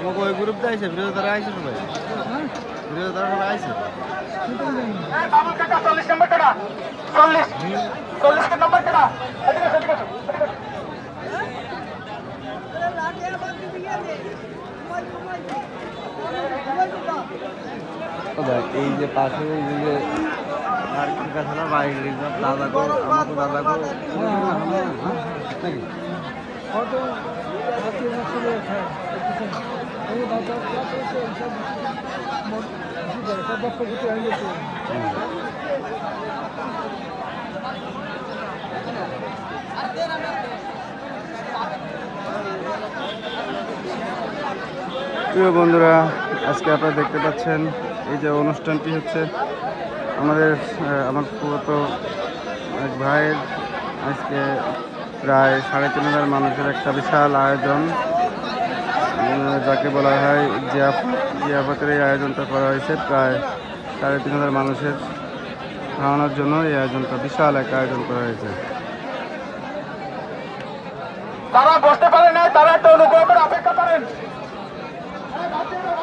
আমাকে ওই গ্রুপটা আইছে বিরোধী তারা আইছে সবাই। বিরোধী তারা সবাই চল্লিশ নম্বর চল্লিশ চল্লিশ নম্বর এসো। এই যে পাশে এই যে মার্কেট কাছে না বাইক রিজার্ভ দাদা গো আমাকে দাদা গো প্রিয় বন্ধুরা, আজকে আপনারা দেখতে পাচ্ছেন এই যে অনুষ্ঠানটি হচ্ছে আমাদের আমার পুরো এক ভাইয়ের আজকে প্রায় সাড়ে তিন হাজার মানুষের একটা বিশাল আয়োজন। যাকে বলা হয় জিয়াফত জিয়াফতের এই আয়োজনটা করা হয়েছে প্রায় সাড়ে তিন হাজার মানুষের খাওয়ানোর জন্য এই আয়োজনটা বিশাল এক আয়োজন করা হয়েছে। তারা বসতে পারে না তারা একটা অনুগ্রহ